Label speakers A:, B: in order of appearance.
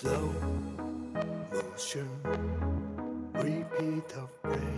A: slow motion repeat of breath.